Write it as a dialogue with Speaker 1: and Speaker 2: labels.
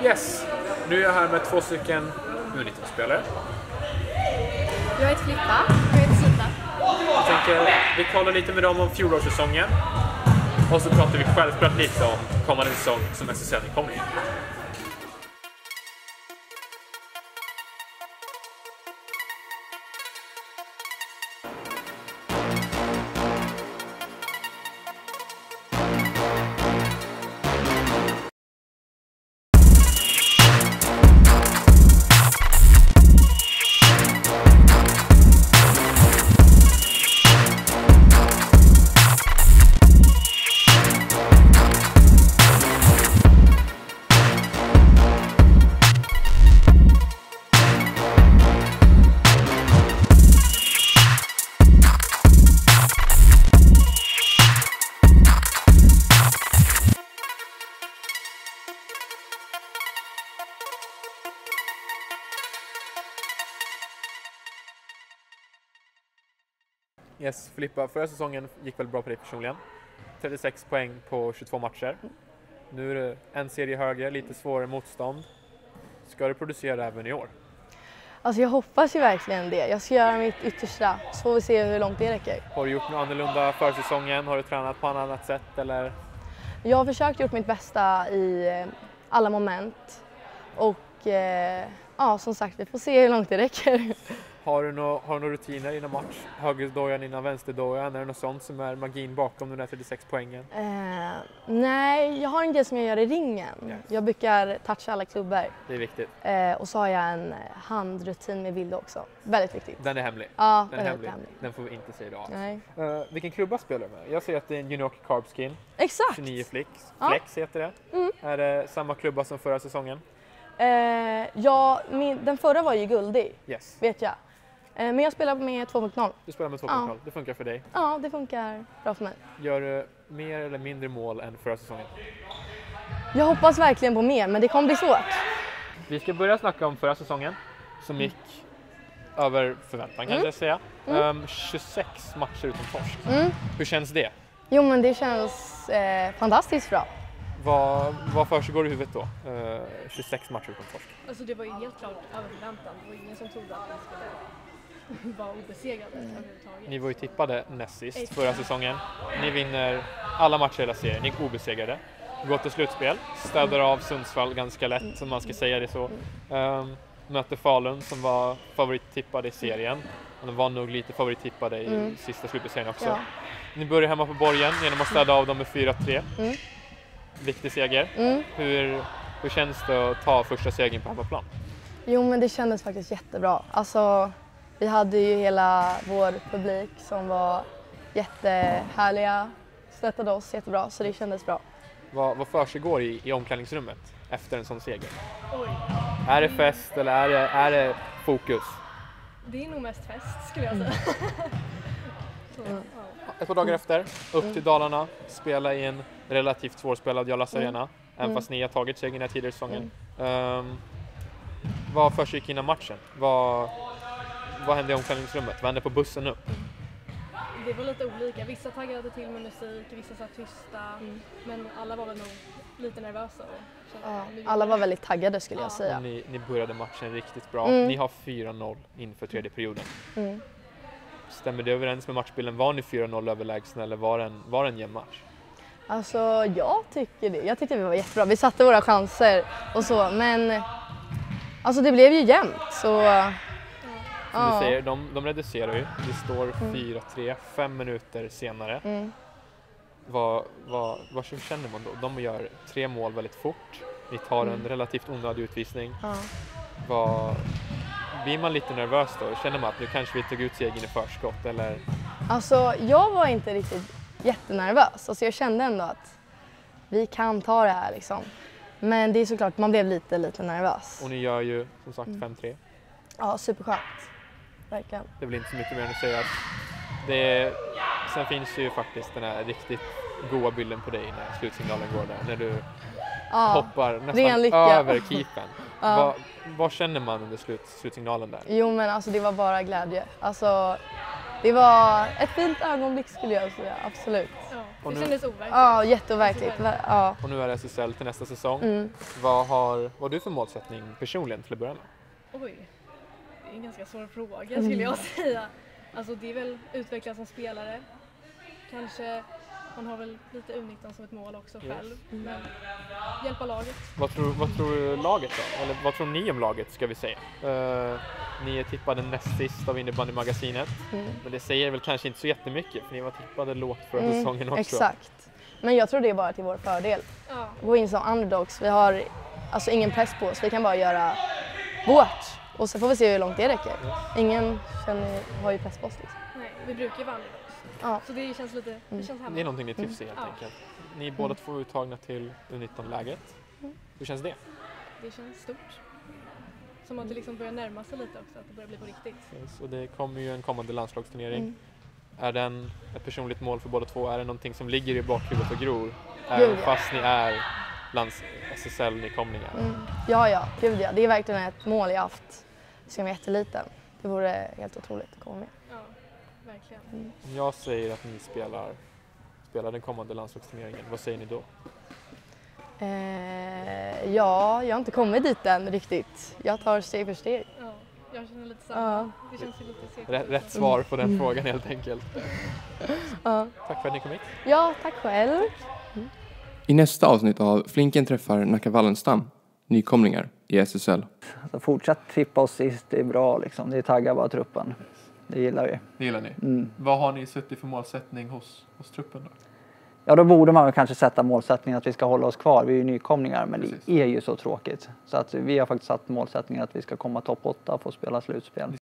Speaker 1: Yes, nu är jag här med två stycken U19-spelare.
Speaker 2: Jag heter Filippa. Jag heter Sita.
Speaker 1: Jag tänker vi kollar lite med dem om fjolårssäsongen. Och så pratar vi självklart lite om kommande säsong som SSL Yes, Filippa, förra säsongen gick väldigt bra på dig personligen. 36 poäng på 22 matcher. Nu är det en serie högre, lite svårare motstånd. Ska du producera även i år?
Speaker 3: Alltså jag hoppas ju verkligen det. Jag ska göra mitt yttersta så får vi se hur långt det räcker.
Speaker 1: Har du gjort något annorlunda för säsongen? Har du tränat på annat sätt eller?
Speaker 3: Jag har försökt gjort mitt bästa i eh, alla moment och eh, ja, som sagt, vi får se hur långt det räcker.
Speaker 1: Har du några några rutiner innan match? Högerdojan innan vänsterdojan? Är det något sånt som är magin bakom de där 36 poängen?
Speaker 3: Eh, nej, jag har en grej som jag gör i ringen.
Speaker 1: Yes.
Speaker 3: Jag brukar toucha alla klubbor
Speaker 1: Det är viktigt.
Speaker 3: eh, och så har jag en handrutin med Vilde också. Väldigt viktigt.
Speaker 1: Den är hemlig.
Speaker 3: Ja,
Speaker 1: Den är hemlig.
Speaker 3: hemlig.
Speaker 1: Den får vi inte säga idag.
Speaker 3: Nej.
Speaker 1: Uh, vilken klubba spelar du med? Jag ser att det är en Junior Carbskin,
Speaker 3: Exakt!
Speaker 1: 29 Flex.
Speaker 3: Ja.
Speaker 1: Flex heter det.
Speaker 3: Mm.
Speaker 1: Är det samma klubba som förra säsongen?
Speaker 3: Eh, ja, min, den förra var ju guldig,
Speaker 1: Yes.
Speaker 3: vet jag. Eh, men jag spelar med 2.0.
Speaker 1: Du spelar med 2.0,
Speaker 3: Ja.
Speaker 1: det funkar för dig.
Speaker 3: Ja, det funkar bra för mig.
Speaker 1: Gör du mer eller mindre mål än förra säsongen?
Speaker 3: Jag hoppas verkligen på mer, men det kommer bli svårt.
Speaker 1: Vi ska börja snacka om förra säsongen som gick över förväntan kan
Speaker 3: Mm.
Speaker 1: jag säga.
Speaker 3: Mm.
Speaker 1: Ehm, 26 matcher utan torsk.
Speaker 3: Mm.
Speaker 1: Hur känns det?
Speaker 3: Jo, men det känns eh, fantastiskt bra.
Speaker 1: Vad, vad försiggår i huvudet då? Eh, 26 matcher utan torsk.
Speaker 2: Alltså det var ju helt klart över förväntan. Det var ingen som trodde att vi skulle vara obesegrade överhuvudtaget.
Speaker 1: Ni var ju tippade näst sist
Speaker 2: Exakt.
Speaker 1: förra säsongen. Ni vinner alla matcher i hela serien, ni är obesegrade. Går till slutspel, städar av Sundsvall ganska lätt om man ska säga det så. Um, möter Falun som var favorittippade i serien. Och de var nog lite favorittippade i
Speaker 3: Mm.
Speaker 1: sista slutspelsserien också.
Speaker 3: Ja.
Speaker 1: Ni börjar hemma på borgen genom att städa av dem med 4-3.
Speaker 3: Mm.
Speaker 1: Viktig seger.
Speaker 3: Mm.
Speaker 1: Hur, hur känns det att ta första segern på hemmaplan?
Speaker 3: Jo, men det kändes faktiskt jättebra. Alltså, vi hade ju hela vår publik som var jättehärliga, stöttade oss jättebra, så det kändes bra.
Speaker 1: Vad, vad försiggår i, i omklädningsrummet efter en sån seger?
Speaker 2: Oj,
Speaker 1: Är det fest eller är det, är det fokus?
Speaker 2: det är nog mest fest skulle jag säga.
Speaker 3: Mm.
Speaker 1: Ett par dagar efter, upp till Dalarna, spela i en relativt svårspelad Jallas
Speaker 3: Mm.
Speaker 1: Arena, även
Speaker 3: Mm.
Speaker 1: fast ni har tagit segern här tidigare i säsongen. Um, vad försiggick innan matchen? Vad, vad hände i omklädningsrummet? Vad hände på bussen upp?
Speaker 2: Det var lite olika. Vissa taggade till med musik, vissa satt tysta. Men alla var väl nog lite nervösa.
Speaker 3: Ja, alla var väldigt taggade skulle jag
Speaker 2: Ja.
Speaker 3: säga.
Speaker 1: Och ni, ni började matchen riktigt bra.
Speaker 3: Mm.
Speaker 1: Ni har 4-0 inför tredje perioden.
Speaker 3: Mm.
Speaker 1: Stämmer det överens med matchbilden? Var ni 4-0 överlägsna eller var det en, var det en jämn match?
Speaker 3: Alltså, jag tycker det. Jag tyckte vi var jättebra. Vi satte våra chanser och så, men alltså det blev ju jämnt. Så,
Speaker 1: Som
Speaker 3: ja.
Speaker 1: du säger, de, de reducerar ju. Det står
Speaker 3: Mm.
Speaker 1: 4-3, fem minuter senare.
Speaker 3: Mm.
Speaker 1: Vad, vad, vad känner man då? De gör tre mål väldigt fort. Ni tar en
Speaker 3: Mm.
Speaker 1: relativt onödig utvisning.
Speaker 3: Ja.
Speaker 1: Vad, blir man lite nervös då? Känner man att nu kanske vi tog ut segern i förskott eller?
Speaker 3: Alltså, jag var inte riktigt jättenervös. Alltså, jag kände ändå att vi kan ta det här liksom. Men det är såklart, man blev lite, lite nervös.
Speaker 1: Och ni gör ju som sagt
Speaker 3: Mm.
Speaker 1: 5-3.
Speaker 3: Ja, superskönt. Verkligen.
Speaker 1: Det väl inte så mycket mer än att säga. Det sen finns ju faktiskt den här riktigt goa bilden på dig när slutsignalen går där. När du
Speaker 3: Ja.
Speaker 1: hoppar nästan över keepern.
Speaker 3: Ja.
Speaker 1: Vad, vad känner man under slut, slutsignalen där?
Speaker 3: Jo, men alltså det var bara glädje. Alltså, det var ett fint ögonblick skulle jag säga, absolut.
Speaker 2: Ja.
Speaker 1: Och
Speaker 2: Det
Speaker 1: nu,
Speaker 2: kändes overkligt.
Speaker 3: Ja, jätteoverkligt. Ver- Ja.
Speaker 1: och nu är det SSL till nästa säsong.
Speaker 3: Mm.
Speaker 1: Vad har, vad har du för målsättning personligen till att börja med?
Speaker 2: Oj, en ganska svår fråga
Speaker 3: Mm.
Speaker 2: skulle jag säga. Alltså det är väl utvecklas som spelare. Kanske, man har väl lite U19 som ett mål också
Speaker 1: Ja.
Speaker 2: själv. Men hjälpa laget.
Speaker 1: Vad tror, vad tror laget då? Eller vad tror ni om laget ska vi säga? Eh, ni är tippade näst sist av innebandymagasinet.
Speaker 3: Mm.
Speaker 1: Men det säger väl kanske inte så jättemycket för ni var tippade lågt förra
Speaker 3: Mm,
Speaker 1: säsongen också.
Speaker 3: Exakt. Men jag tror det är bara till vår fördel.
Speaker 2: Ja,
Speaker 3: Gå in som underdogs. Vi har alltså ingen press på oss. Vi kan bara göra vårt. Och så får vi se hur långt det räcker. Ingen känner, har ju press på oss. Liksom.
Speaker 2: nej, vi brukar ju vara underdogs.
Speaker 3: Ja.
Speaker 2: Så det känns lite, det
Speaker 3: Mm.
Speaker 2: känns hemma.
Speaker 1: Det är någonting ni trivs i helt
Speaker 2: Ja.
Speaker 1: enkelt. Ni är båda två uttagna till U19-läget.
Speaker 3: Mm.
Speaker 1: Hur känns det?
Speaker 2: Det känns stort. Som att det liksom börjar närma sig lite också, att det börjar bli på riktigt.
Speaker 1: Så det kommer ju en kommande landslagsturnering.
Speaker 3: Mm.
Speaker 1: Är den ett personligt mål för båda två? Är det någonting som ligger i bakhuvudet och gror? Även fast ni är lands SSL-nykomlingar?
Speaker 3: Mm. Ja, ja, gud ja. Det är verkligen ett mål jag haft sedan jag var jätteliten. Det vore helt otroligt att komma med.
Speaker 2: Ja, verkligen.
Speaker 1: Om jag säger att ni spelar, spelar den kommande landslagsturneringen, vad säger ni då?
Speaker 3: Eh, ja, jag har inte kommit dit än riktigt. Jag tar steg för steg.
Speaker 2: Ja, jag känner lite samma.
Speaker 3: Ja.
Speaker 2: Det känns ju lite segt.
Speaker 1: Rätt, rätt svar på den frågan helt enkelt.
Speaker 3: Ja,
Speaker 1: Tack för att ni kom hit.
Speaker 3: ja tack själv.
Speaker 4: I nästa avsnitt av Flinken träffar Nacka Wallenstam, nykomlingar i SSL.
Speaker 5: Så fortsätt tippa oss sist, det är bra liksom. Det taggar bara truppen. Det gillar vi.
Speaker 1: Det gillar ni.
Speaker 5: Mm.
Speaker 1: Vad har ni suttit för målsättning hos, hos truppen då?
Speaker 5: Ja, då borde man kanske sätta målsättningen att vi ska hålla oss kvar. Vi är ju nykomlingar, men
Speaker 1: Precis.
Speaker 5: det är ju så tråkigt. Så att vi har faktiskt satt målsättningen att vi ska komma topp 8 och få spela slutspel.